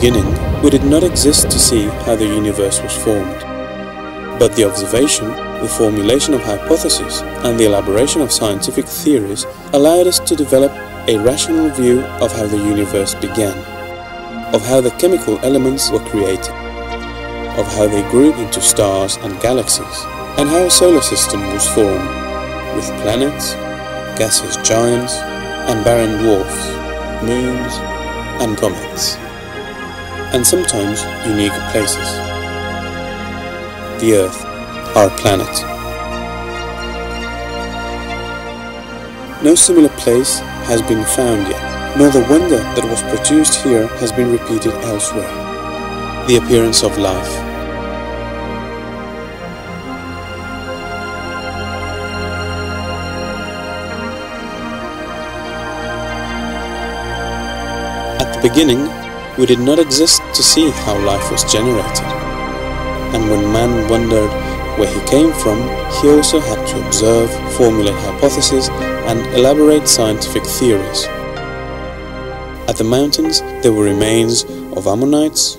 beginning, we did not exist to see how the universe was formed. But the observation, the formulation of hypotheses, and the elaboration of scientific theories allowed us to develop a rational view of how the universe began, of how the chemical elements were created, of how they grew into stars and galaxies, and how a solar system was formed, with planets, gaseous giants, and barren dwarfs, moons, and comets, and sometimes unique places. The Earth, our planet. No similar place has been found yet, nor the wonder that was produced here has been repeated elsewhere. The appearance of life. At the beginning, we did not exist to see how life was generated. And when man wondered where he came from, he also had to observe, formulate hypotheses, and elaborate scientific theories. At the mountains, there were remains of ammonites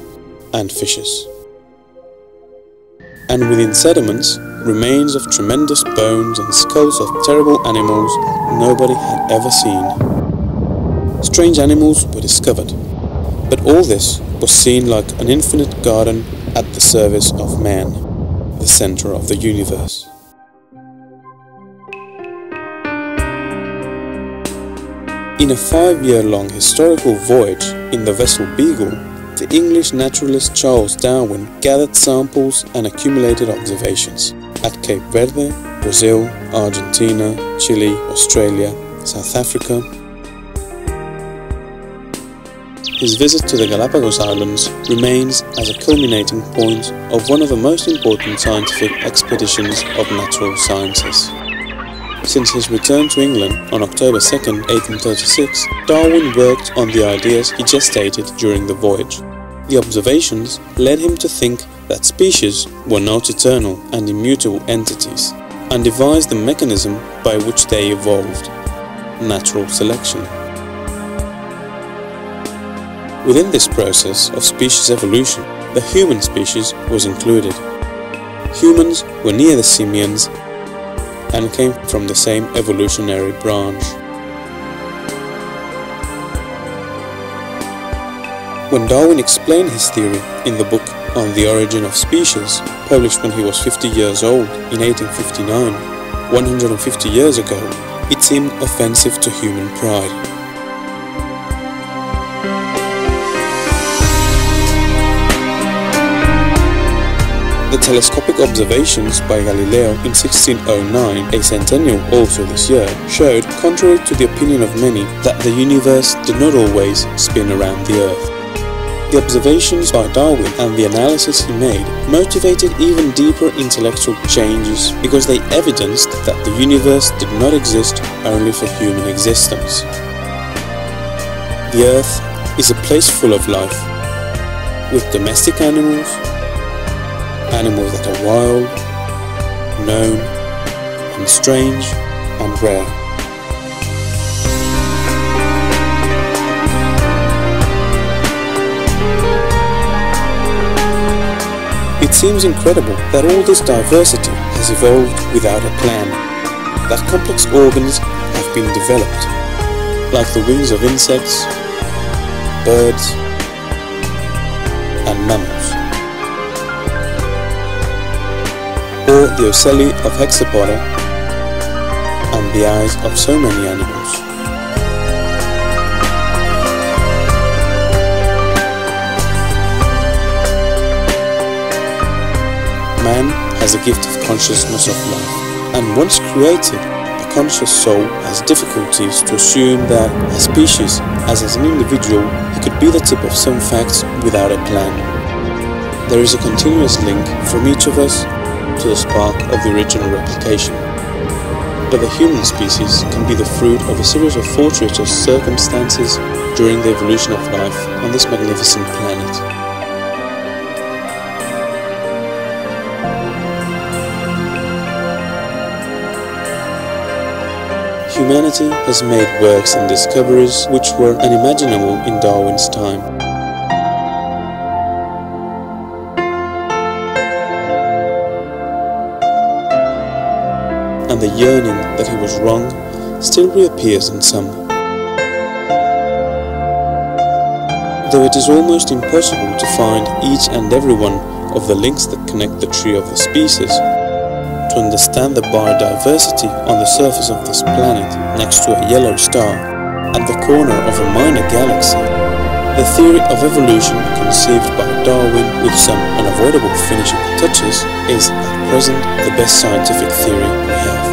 and fishes. And within sediments, remains of tremendous bones and skulls of terrible animals nobody had ever seen. Strange animals were discovered, but all this was seen like an infinite garden at the service of man, the center of the universe. In a five-year-long historical voyage in the vessel Beagle, the English naturalist Charles Darwin gathered samples and accumulated observations at Cape Verde, Brazil, Argentina, Chile, Australia, South Africa, his visit to the Galapagos Islands remains as a culminating point of one of the most important scientific expeditions of natural sciences. Since his return to England on October 2, 1836, Darwin worked on the ideas he gestated during the voyage. The observations led him to think that species were not eternal and immutable entities, and devised the mechanism by which they evolved natural selection. Within this process of species evolution, the human species was included. Humans were near the simians and came from the same evolutionary branch. When Darwin explained his theory in the book On the Origin of Species, published when he was 50 years old in 1859, 150 years ago, it seemed offensive to human pride. The telescopic observations by Galileo in 1609, a centennial also this year, showed, contrary to the opinion of many, that the universe did not always spin around the Earth. The observations by Darwin and the analysis he made motivated even deeper intellectual changes because they evidenced that the universe did not exist only for human existence. The Earth is a place full of life, with domestic animals, animals that are wild, known, and strange and rare. It seems incredible that all this diversity has evolved without a plan, that complex organs have been developed, like the wings of insects, birds, and mammals. Or the ocelli of hexapoda and the eyes of so many animals. Man has a gift of consciousness of life, and once created, a conscious soul has difficulties to assume that, as species, as an individual, he could be the tip of some facts without a plan. There is a continuous link from each of us to the spark of the original replication. But the human species can be the fruit of a series of fortuitous circumstances during the evolution of life on this magnificent planet. Humanity has made works and discoveries which were unimaginable in Darwin's time. And the yearning that he was wrong still reappears in some. Though it is almost impossible to find each and every one of the links that connect the tree of the species, to understand the biodiversity on the surface of this planet next to a yellow star at the corner of a minor galaxy, the theory of evolution conceived by Darwin with some unavoidable finishing touches is present the best scientific theory we have.